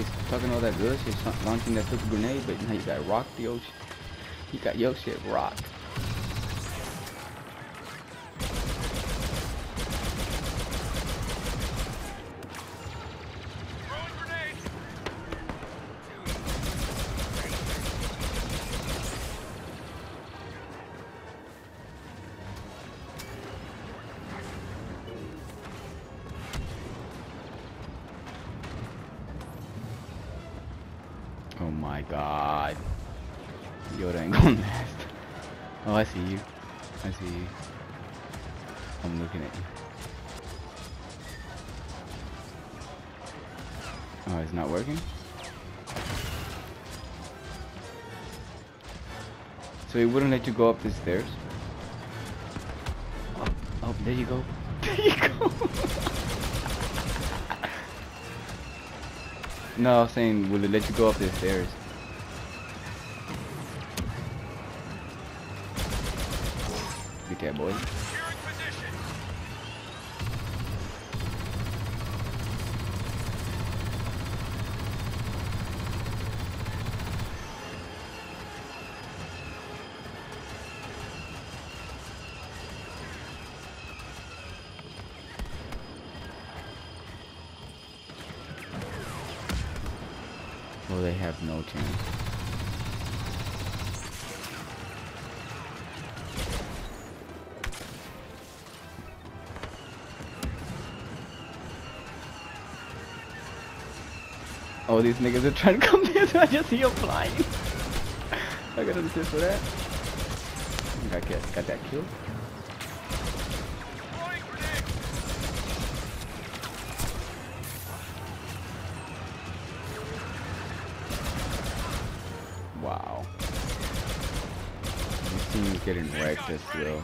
was talking all that good shit, launching that super grenade, but now you got rocked the ocean. You got your shit rocked. Oh my god. Yoda ain't last. Oh, I see you. I see you. I'm looking at you. Oh, it's not working? So it wouldn't let you go up the stairs? Oh, oh there you go. There you go. No, I was saying, will it let you go up the stairs? Get that boy. They have no chance. Oh, these niggas are trying to come here, so I just see them flying. I got an assist for that. Got, get, got that kill. Getting wrecked as well.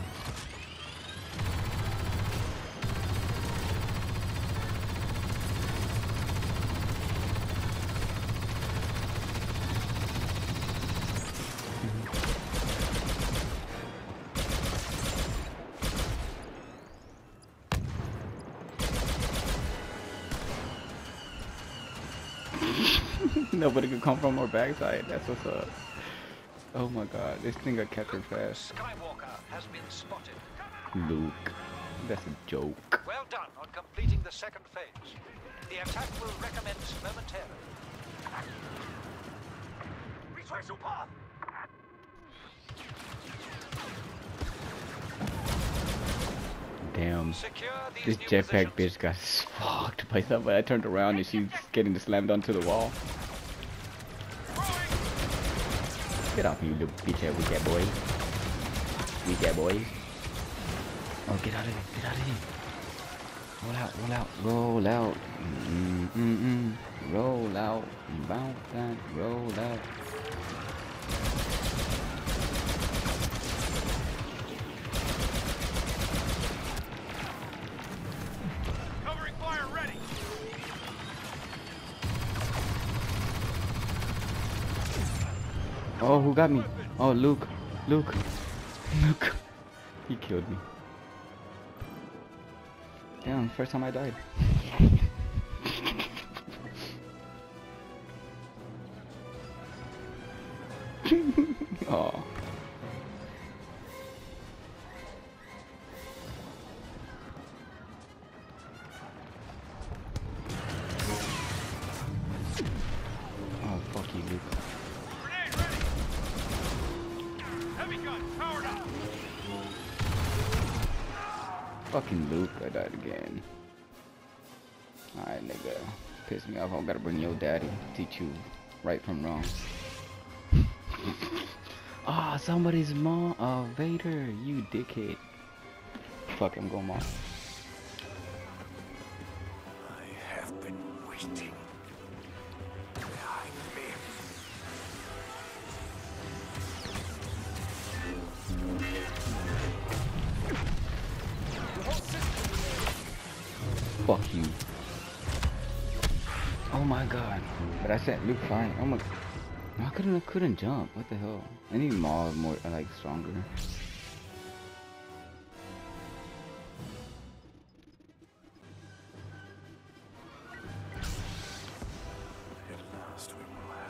Nobody could come from our backside. That's what's up. Oh my god, this thing got captured fast. Skywalker has been spotted. Luke. That's a joke. Well done on completing the second phase. The attack will recommence momentarily. Retrace your path. Damn. This jetpack bitch got fucked by somebody. I turned around and she's getting slammed onto the wall. Get off me, you little bitch ass weak ass boy. Weak ass boy. Oh, get out of here. Get out of here. Roll out, roll out, roll out. Mm mm mm. Roll out. Bounce that, roll out. Oh, who got me? Oh, Luke. Luke. Luke. He killed me. Damn, first time I died. Fucking Luke, I died again. Alright, nigga. Piss me off. I gotta bring your daddy. Teach you right from wrong. Ah, somebody's mom. Uh, Vader, you dickhead. Fuck, I'm going mom. Fuck you. Oh my god. But I said Luke fine. Oh my. I couldn't. I couldn't jump. What the hell? I need Maul more. Like stronger.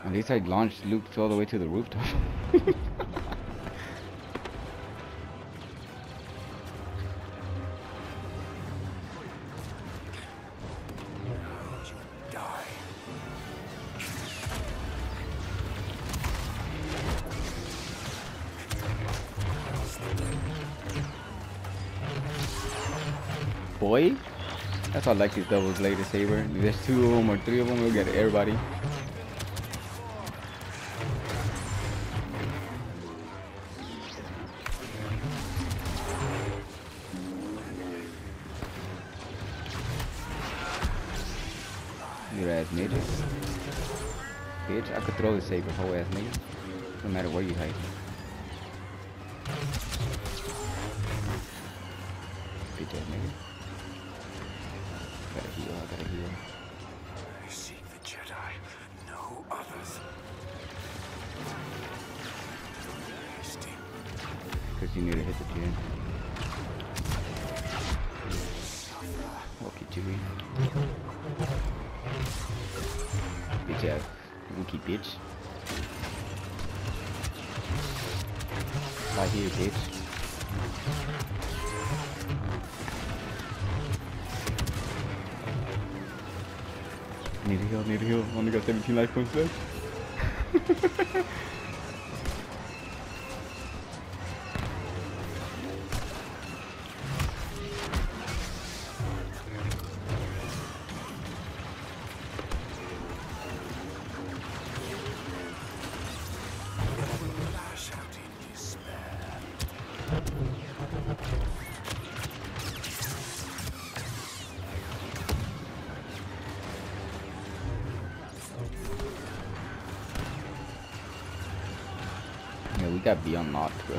At least I launched Luke all the way to the rooftop. Boy, that's why I like these double bladed saber. If there's two of them or three of them, we'll get everybody. Your ass nigga. Bitch, I could throw the saber, whole ass nigga. No matter where you hide. You need to hit the gym. Okay, Chewie. Bitch ass. Wookiee bitch. Right here, bitch. Need to heal, need to heal. Only got 17 life points left. We got unlocked, bro.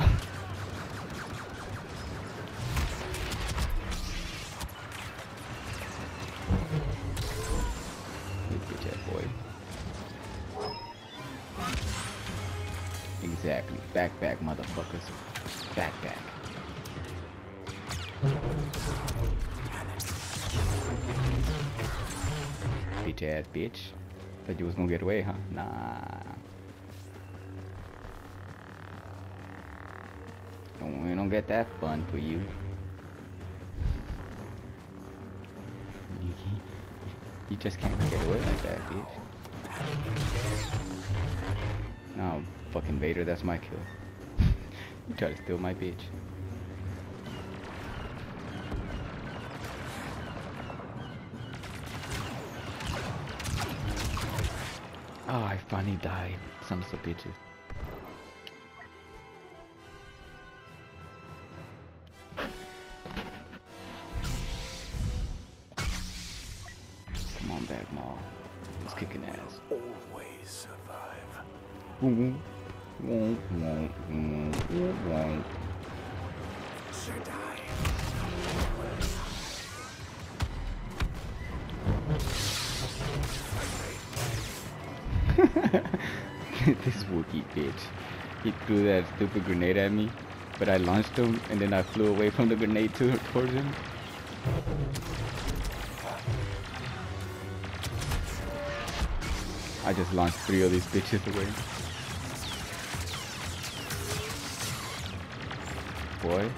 Exactly. Back back, motherfuckers. Back back. Bitch ass bitch. Thought you was gonna get away, huh? Nah. Don't, we don't get that fun for you. You, you just can't get away like that, bitch. No, fucking Vader, that's my kill. you try to steal my bitch. Oh, I finally died. Sons of the bitches. this Wookiee bitch. He threw that stupid grenade at me, but I launched him and then I flew away from the grenade to, towards him. I just launched three of these bitches away. Boy.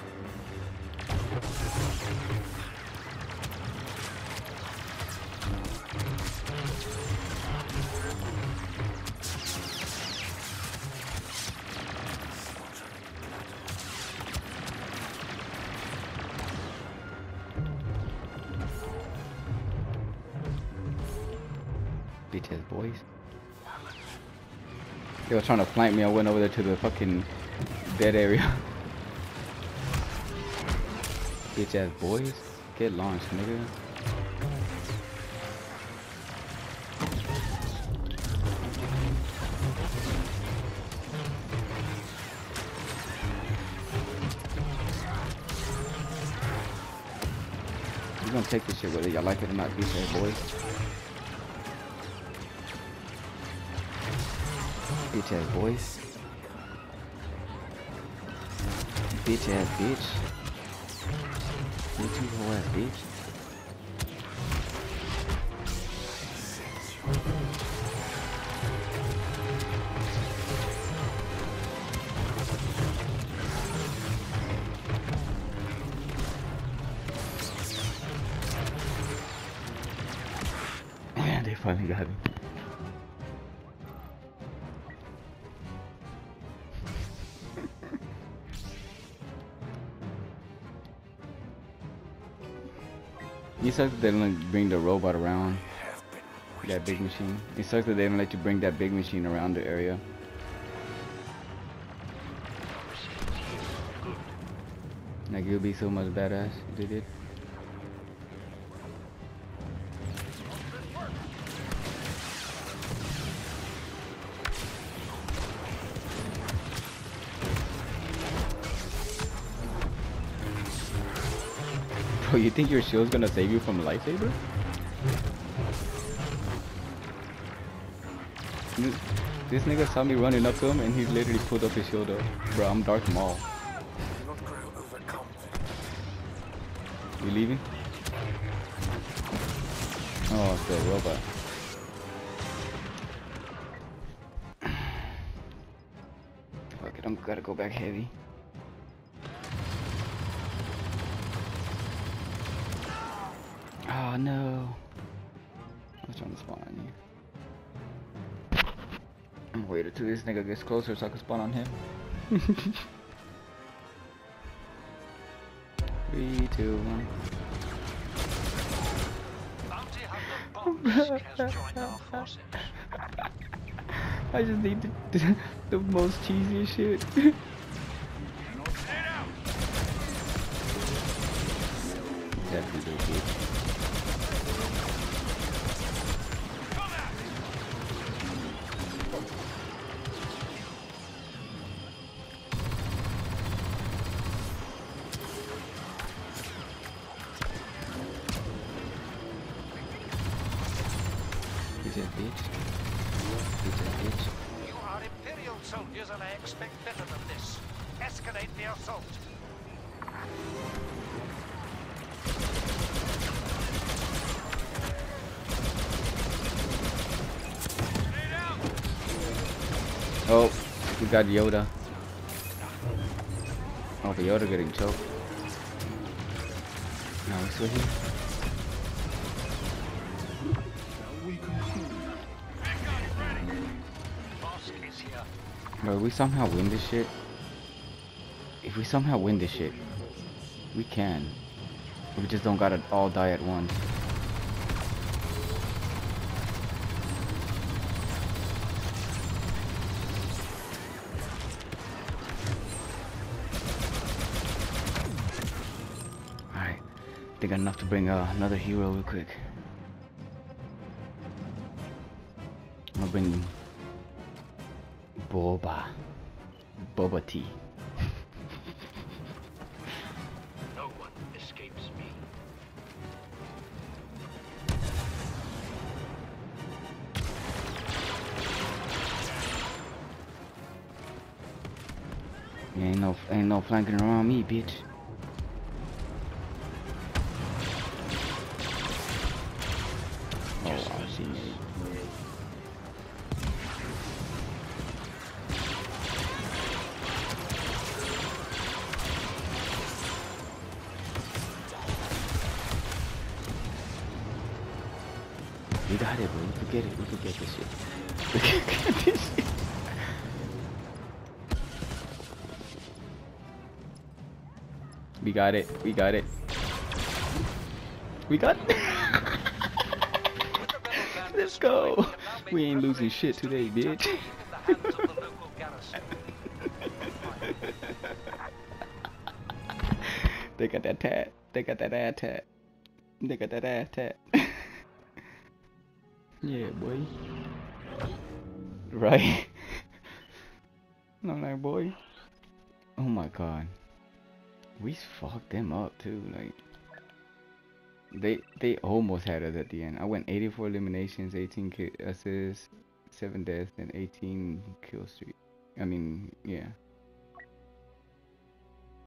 Bitch ass boys. They were trying to flank me. I went over there to the fucking dead area. Bitch ass boys. Get launched, nigga. You gonna take this shit whether y'all like it or not, bitch ass boys. Bitch ass boys. Bitch ass bitch. And bitch. they finally got me. It. Sucks that they don't bring the robot around that big machine. It sucks that they don't let you bring that big machine around the area. Like it would be so much badass if they did. Bro, you think your shield's gonna save you from a lightsaber? This, this nigga saw me running up to him and he literally pulled up his shield up. Bro, I'm Darth Maul. You leaving? Oh, it's the robot. Fuck it, I'm gotta go back heavy. Oh no. I was trying to spawn on you. I'm waiting till this nigga gets closer so I can spawn on him. Three, two, one. Bounty Hunter Bossk has joined our forces. I just need the, the most cheesy shit. He's bitch. He's bitch. You are Imperial soldiers and I expect better than this. Escalate the assault. Oh, we got Yoda. Oh, but Yoda getting choked. Now we switching. Bossk Bro, if we somehow win this shit. If we somehow win this shit, we can. We just don't gotta all die at once. Alright. Think enough to bring uh, another hero real quick. I'm gonna bring Boba. Boba tea. No one escapes me. Ain't no ain't no flanking around me, bitch. We got it, bro. We could get it. We could get this shit. We could get this shit. We got it. We got it. We got it. Let's go. we can ain't losing shit today, bitch. They got that tat. They got that AT-AT. They got that AT-AT. Yeah, boy. Right. I'm like, boy. Oh my god. We fucked them up too. Like, they they almost had us at the end. I went 84 eliminations, 18 ki- assists, 7 deaths, and 18 kill streak. I mean, yeah.